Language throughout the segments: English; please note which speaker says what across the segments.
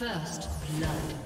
Speaker 1: First blood.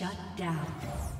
Speaker 1: Shut down.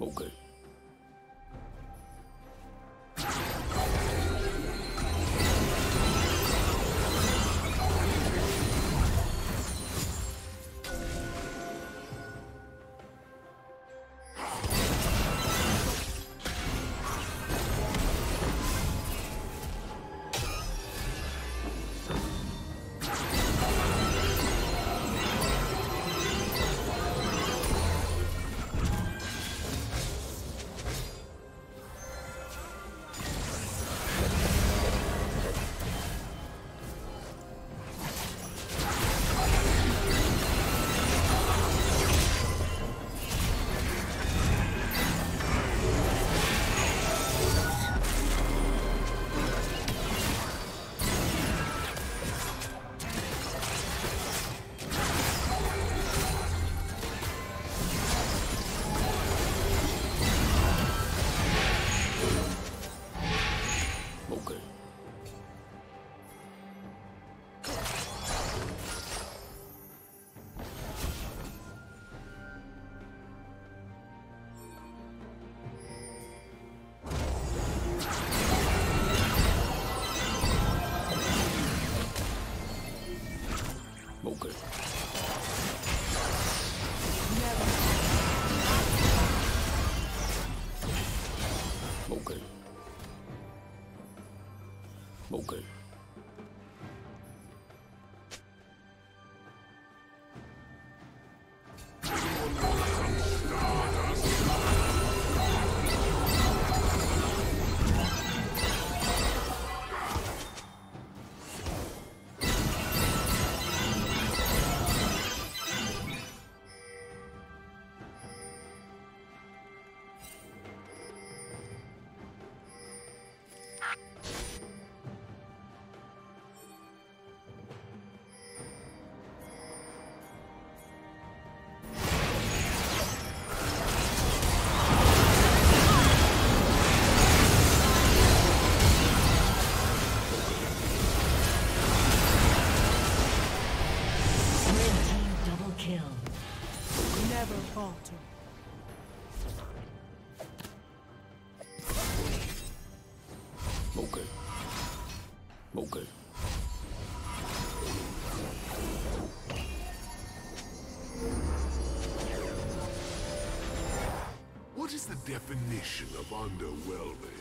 Speaker 2: Okay. Okay.
Speaker 3: Never falter.
Speaker 2: Okay. Okay.
Speaker 4: What is the definition of underwhelming?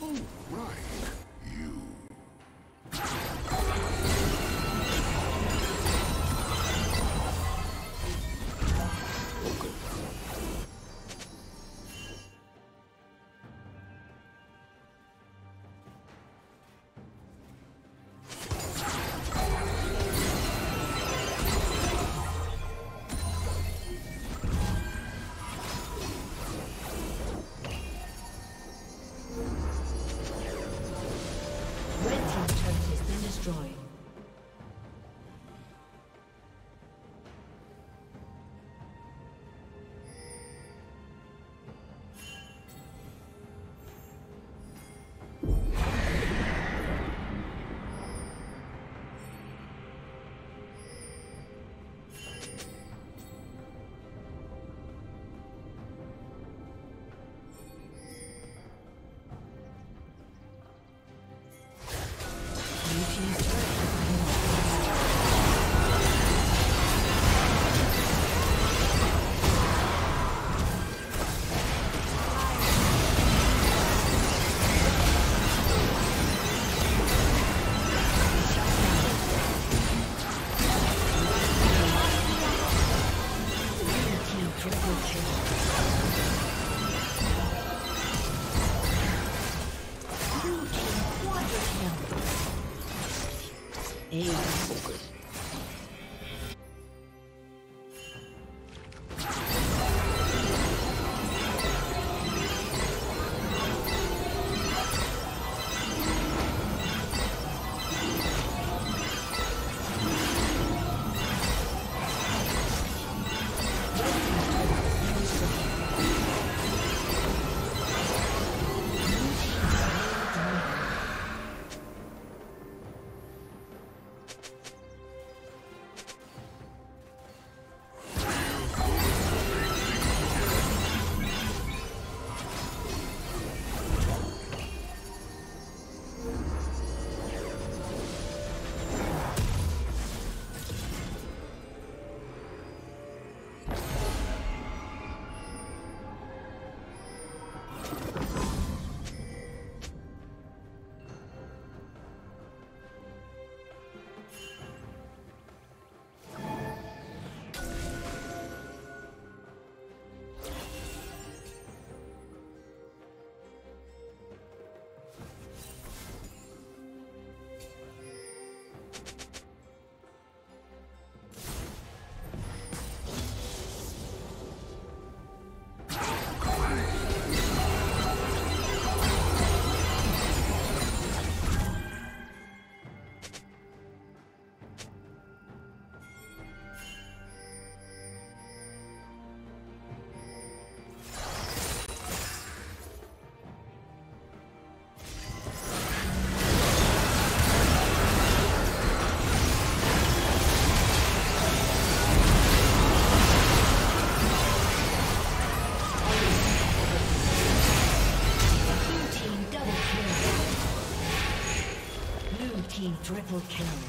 Speaker 4: Oh, right. You.
Speaker 5: Triple kill.
Speaker 1: Blue team quadra kill. Ace.
Speaker 2: Triple
Speaker 1: kill.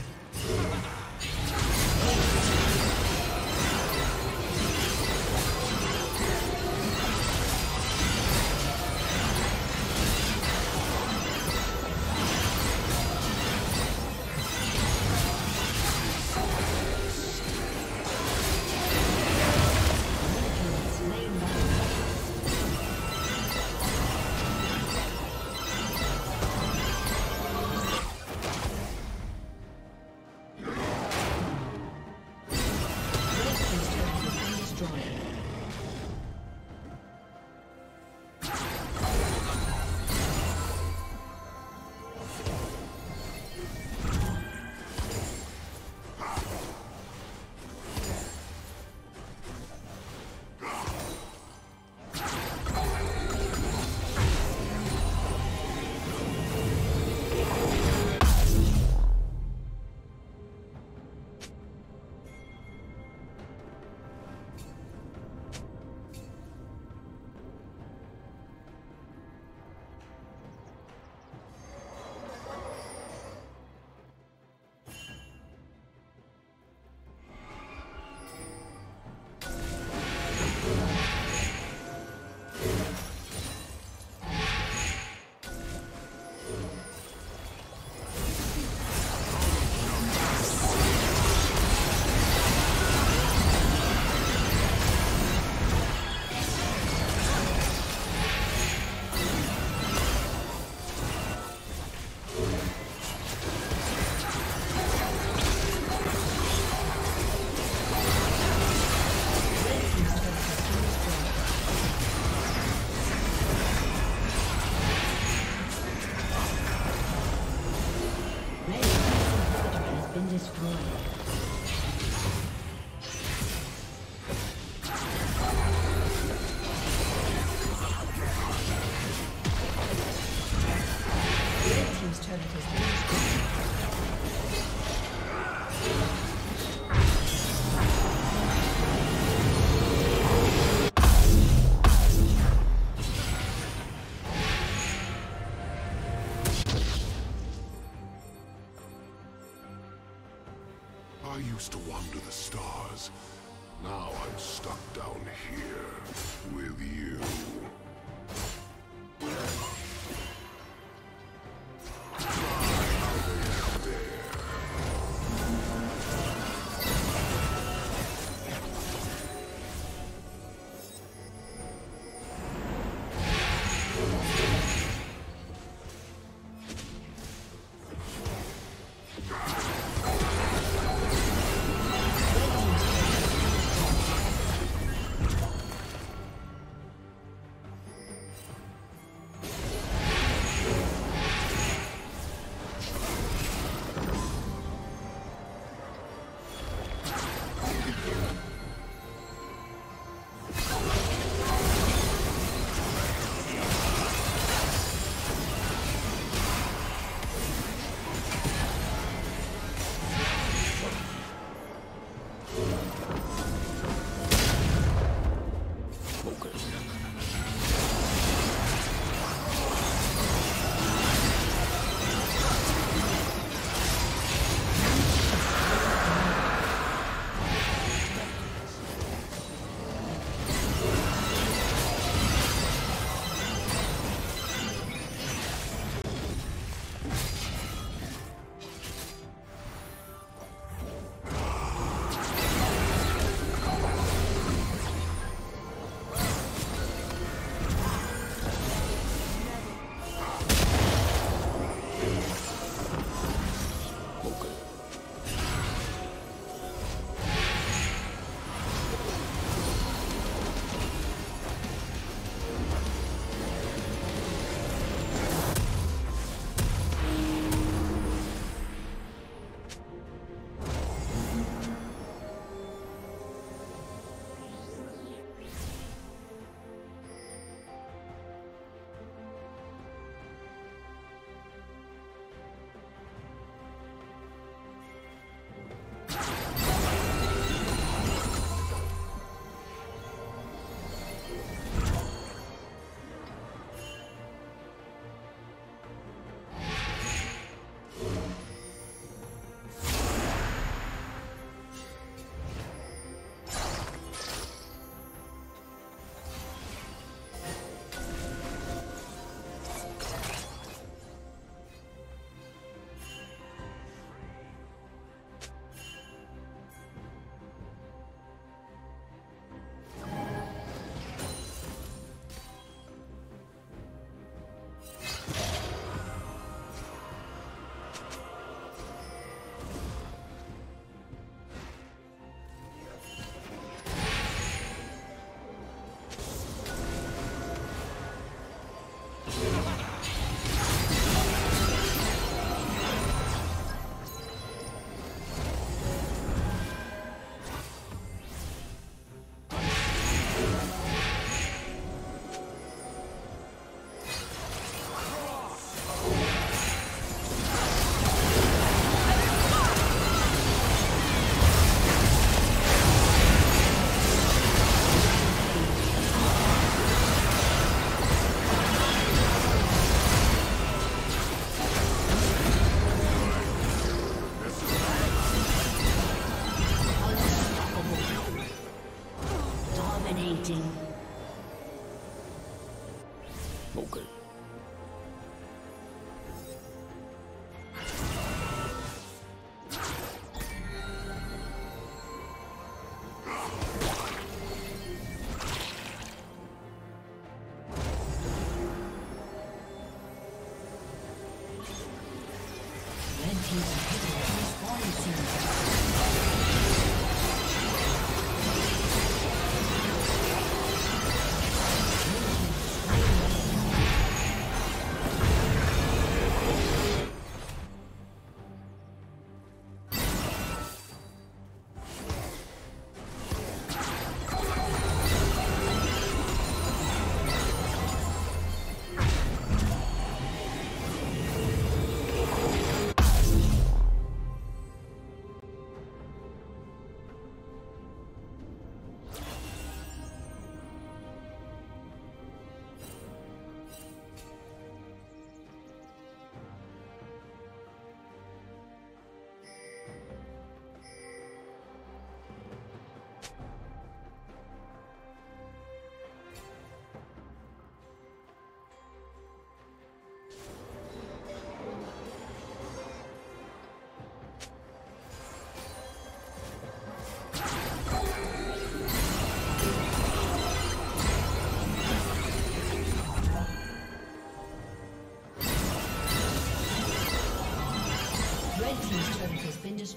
Speaker 1: Team's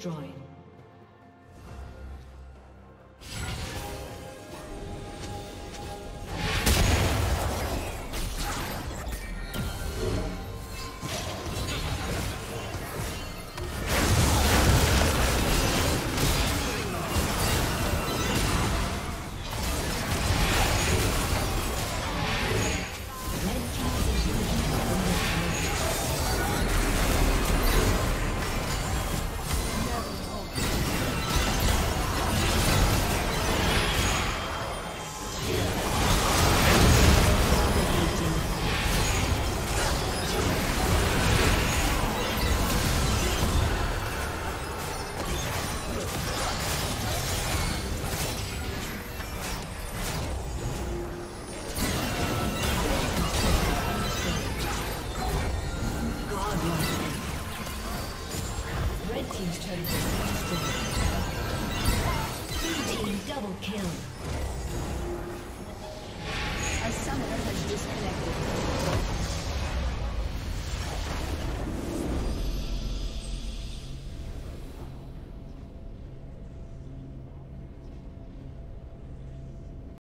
Speaker 1: destroyed.